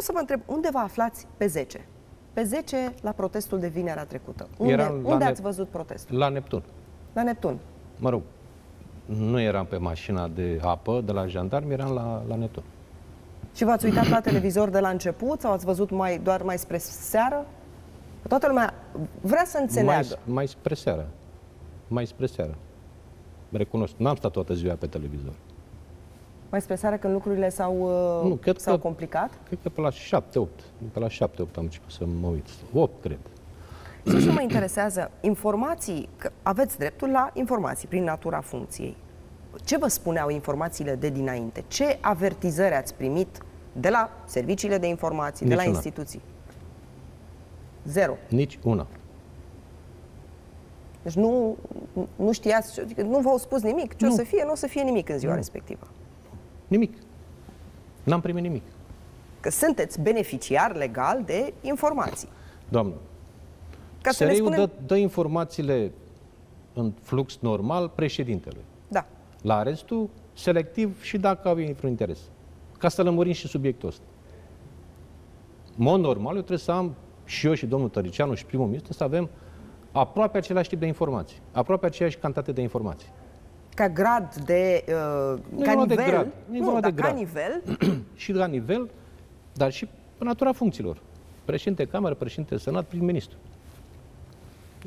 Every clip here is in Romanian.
Vreau să vă întreb, unde vă aflați pe 10? Pe 10 la protestul de vinerea trecută. Unde, Eram la unde Nep- ați văzut protestul? La Neptun. La Neptun. Mă rog, nu eram pe mașina de apă de la jandarmi, eram la, la Neptun. Și v-ați uitat la televizor de la început sau ați văzut mai, doar mai spre seară? Că Toată lumea vrea să Mai, înțeleagă. mai spre seară. Mai spre seară. Recunosc. N-am stat toată ziua pe televizor. Mai spre seară când lucrurile s-au, uh, Nu, cred s-au că- complicat? Cred că pe la 7-8. Pe la 7-8 am început să mă uit. 8, cred. Și ce mă interesează? Informații, că aveți dreptul la informații prin natura funcției. Ce vă spuneau informațiile de dinainte? Ce avertizări ați primit de la serviciile de informații, de la Niciuna. instituții? Zero. Nici una. Deci nu, nu știați, ce- adică nu v-au spus nimic. Ce o Nu. să fie, nu o să fie nimic în ziua Nu. respectivă. Nimic. N-am primit nimic. Că sunteți beneficiar legal de informații. Doamnă, Ca să ne SRI-ul spunem... dă, dă informațiile în flux normal președintelui. Da. La restul, selectiv și dacă au vreun interes. Ca să lămurim și subiectul ăsta. În mod normal, eu trebuie să am și eu și domnul Tăricianu și primul ministru să avem aproape același tip de informații, aproape aceeași cantitate de informații. Ca grad de... Uh, Nu e ca vorba de nivel, grad, nu e vorba dar de ca grad. nivel, și la nivel, dar și pe natura funcțiilor. Președinte Cameră, președinte Senat, prim-ministru.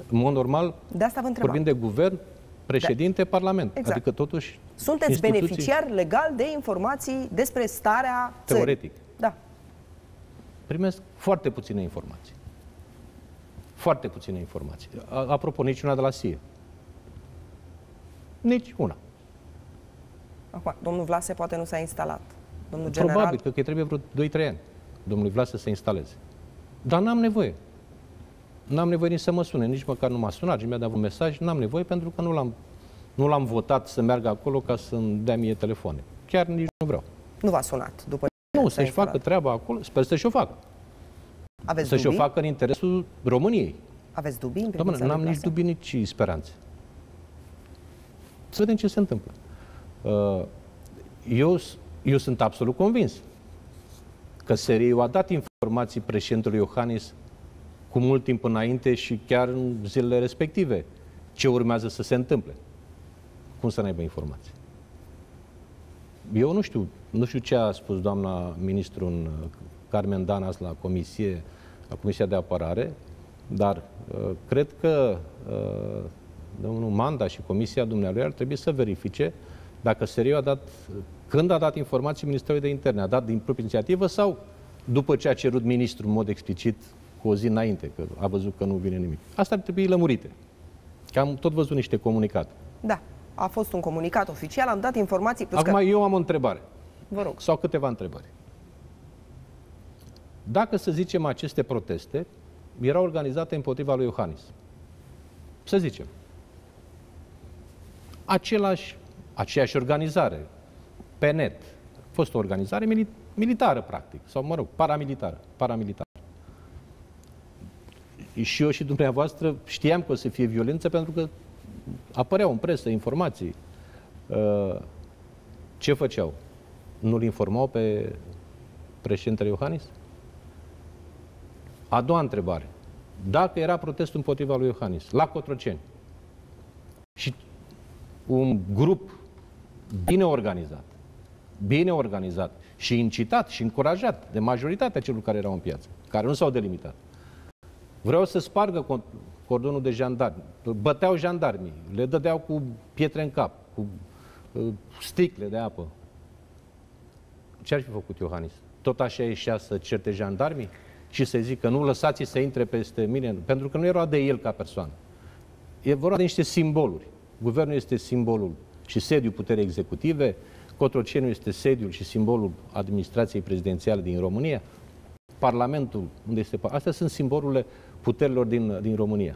În mod normal, de asta vă întrebam. vorbim de guvern, președinte, parlament. Exact. Adică totuși Sunteți instituții- beneficiar legal de informații despre starea țării. Teoretic. Da. primesc foarte puține informații. Foarte puține informații. A- Apropo, niciuna de la SIE. Nici una. Acum, domnul Vlase poate nu s-a instalat. Domnul general... Probabil că îi trebuie vreo 2-3 ani domnului Vlas să se instaleze. Dar n-am nevoie. N-am nevoie nici să mă sune, nici măcar nu m-a sunat, nici mi-a dat un mesaj, n-am nevoie pentru că nu l-am, nu l-am votat să meargă acolo ca să-mi dea mie telefoane. Chiar nici nu vreau. Nu v-a sunat după Nu, s-a să-și instalat. facă treaba acolo, sper să-și o facă. Aveți Să-și o dubii? facă în interesul României. Aveți dubii în Doamne, privința n-am lui nici Vlase? dubii, nici speranțe. Să vedem ce se întâmplă. Uh, Eu, s- eu sunt absolut convins că SRI a dat informații președintelui Iohannis cu mult timp înainte și chiar în zilele respective ce urmează să se întâmple. Cum să n-aibă informații? Eu nu știu, nu știu ce a spus doamna ministru în uh, Carmen Danas la comisie, la Comisia de Apărare, dar uh, cred că uh, domnul Manda și comisia dumnealui ar trebui să verifice dacă SRI a dat, când a dat informații Ministerului de Interne, a dat din proprie inițiativă sau după ce a cerut ministrul în mod explicit cu o zi înainte, că a văzut că nu vine nimic. Asta ar trebui lămurite. Că am tot văzut niște comunicate. Da. A fost un comunicat oficial, am dat informații plus Acum că... eu am o întrebare. Vă rog. sau câteva întrebări. Dacă, să zicem, aceste proteste erau organizate împotriva lui Iohannis, să zicem, același, aceeași organizare, pe net, a fost o organizare mili- militară, practic, sau, mă rog, paramilitară, paramilitară. Și eu și dumneavoastră știam că o să fie violență pentru că apăreau în presă informații. Uh, Ce făceau? Nu-l informau pe președintele Iohannis? A doua întrebare. Dacă era protestul împotriva lui Iohannis, la Cotroceni, și un grup bine organizat, bine organizat și incitat și încurajat de majoritatea celor care erau în piață, care nu s-au delimitat, vreau să spargă con- cordonul de jandarmi, băteau jandarmii, le dădeau cu pietre în cap, cu uh, sticle de apă. Ce ar fi făcut Iohannis? Tot așa ieșea să certe jandarmii și să zică nu lăsați să intre peste mine, pentru că nu era de el ca persoană. E vorba de niște simboluri. Guvernul este simbolul și sediul puterii executive, Cotroceniu este sediul și simbolul administrației prezidențiale din România, Parlamentul, unde este... Astea sunt simbolurile puterilor din, din România.